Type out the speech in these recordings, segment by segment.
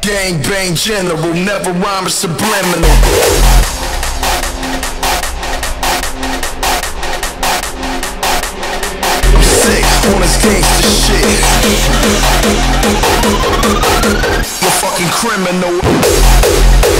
gang, bang general, never rhyme or subliminal. I'm sick on this gangsta shit. You're fucking criminal.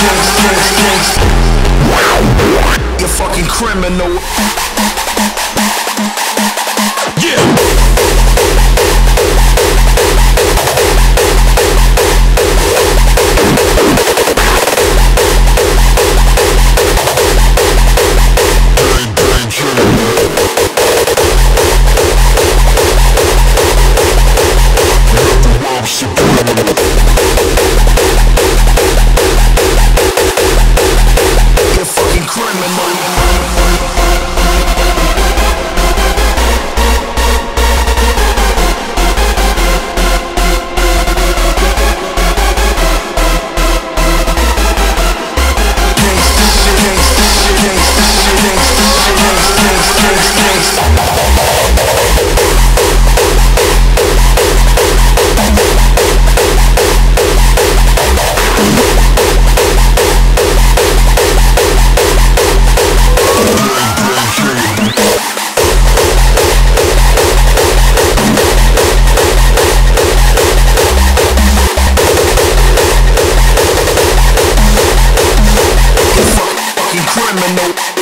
Gangsta, gangsta. You're fucking criminal. criminal.